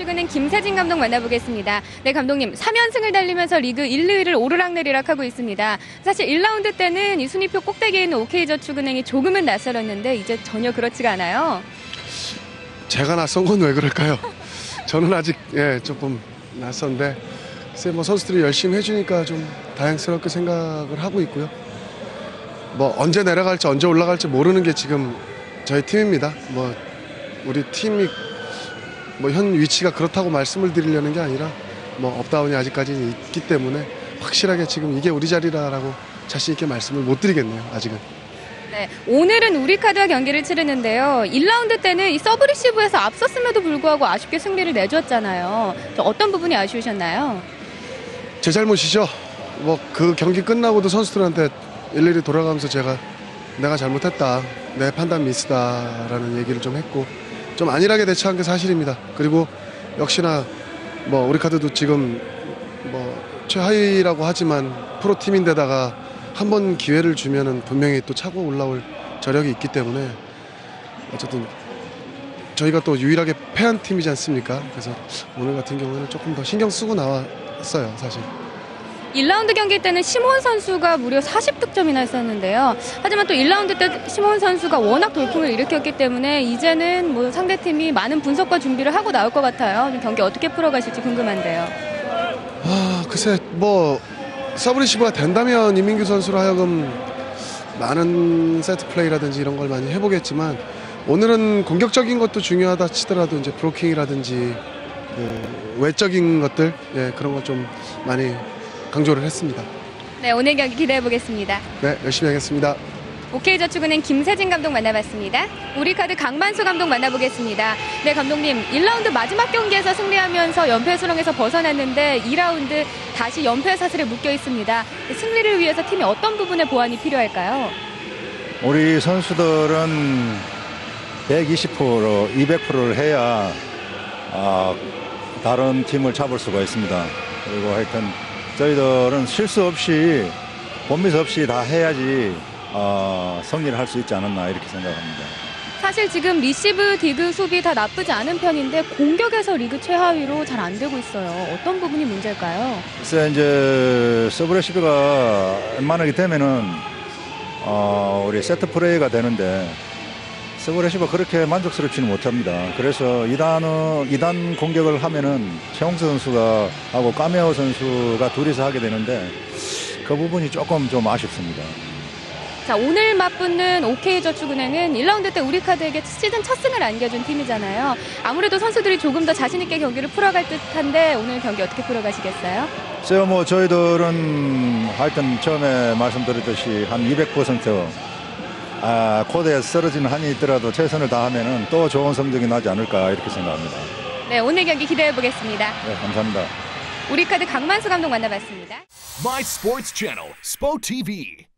저축은행 김세진 감독 만나보겠습니다. 네, 감독님. 3연승을 달리면서 리그 1, 2위를 오르락내리락 하고 있습니다. 사실 1라운드 때는 이 순위표 꼭대기에 있는 OK저축은행이 조금은 낯설었는데 이제 전혀 그렇지가 않아요. 제가 낯선 건 왜 그럴까요? 저는 아직 예 조금 낯선데 글쎄 뭐 선수들이 열심히 해주니까 좀 다행스럽게 생각을 하고 있고요. 뭐 언제 내려갈지 언제 올라갈지 모르는 게 지금 저희 팀입니다. 뭐 우리 팀이 뭐 현 위치가 그렇다고 말씀을 드리려는 게 아니라 뭐 up down이 아직까지는 있기 때문에 확실하게 지금 이게 우리 자리라라고 자신 있게 말씀을 못 드리겠네요. 아직은. 네, 오늘은 우리카드와 경기를 치르는데요. 1라운드 때는 이 서브리시브에서 앞섰음에도 불구하고 아쉽게 승리를 내줬잖아요. 저 어떤 부분이 아쉬우셨나요? 제 잘못이죠. 뭐 그 경기 끝나고도 선수들한테 일일이 돌아가면서 제가 내가 잘못했다, 내 판단 미스다라는 얘기를 좀 했고 좀 안일하게 대처한 게 사실입니다. 그리고 역시나 뭐 우리 카드도 지금 뭐 최하위라고 하지만 프로 팀인데다가 한 번 기회를 주면은 분명히 또 차고 올라올 저력이 있기 때문에 어쨌든 저희가 또 유일하게 패한 팀이지 않습니까? 그래서 오늘 같은 경우에는 조금 더 신경 쓰고 나왔어요, 사실. 1라운드 경기 때는 시몬 선수가 무려 40득점이나 했었는데요. 하지만 또 1라운드 때 시몬 선수가 워낙 돌풍을 일으켰기 때문에 이제는 뭐 상대팀이 많은 분석과 준비를 하고 나올 것 같아요. 경기 어떻게 풀어가실지 궁금한데요. 아, 글쎄, 뭐, 서브리시브가 된다면 이민규 선수로 하여금 많은 세트 플레이라든지 이런 걸 많이 해보겠지만, 오늘은 공격적인 것도 중요하다 치더라도 이제 블로킹이라든지, 그 외적인 것들, 예, 그런 거좀 많이 강조를 했습니다. 네, 오늘 경기 기대해 보겠습니다. 네, 열심히 하겠습니다. OK저축은행 김세진 감독 만나봤습니다. 우리카드 강만수 감독 만나보겠습니다. 네, 감독님. 1라운드 마지막 경기에서 승리하면서 연패 수렁에서 벗어났는데 2라운드 다시 연패 사슬에 묶여 있습니다. 승리를 위해서 팀이 어떤 부분에 보완이 필요할까요? 우리 선수들은 120%, 200%를 해야 아, 다른 팀을 잡을 수가 있습니다. 그리고 하여튼 저희들은 실수 없이 본미스 없이 다 해야지 어, 승리를 할 수 있지 않았나 이렇게 생각합니다. 사실 지금 리시브, 디그, 수비 다 나쁘지 않은 편인데 공격에서 리그 최하위로 잘 안 되고 있어요. 어떤 부분이 문제일까요? 글쎄 이제 서브리시브가 웬만하게 되면은 어, 우리 세트 플레이가 되는데 서브레시브가 그렇게 만족스럽지는 못합니다. 그래서 2단은 2단 공격을 하면은 최홍수 선수가 하고 까메오 선수가 둘이서 하게 되는데 그 부분이 조금 좀 아쉽습니다. 자, 오늘 맞붙는 OK저축은행은 1라운드 때 우리카드에게 시즌 첫 승을 안겨준 팀이잖아요. 아무래도 선수들이 조금 더 자신있게 경기를 풀어갈 듯한데 오늘 경기 어떻게 풀어가시겠어요? 글쎄요, 뭐 저희들은 하여튼 처음에 말씀드렸듯이 한 200% 아, 코드에 쓰러지는 한이 있더라도 최선을 다하면은 또 좋은 성적이 나지 않을까 이렇게 생각합니다. 네, 오늘 경기 기대해 보겠습니다. 네, 감사합니다. 우리 카드 강만수 감독 만나봤습니다. My Sports Channel, SPO TV.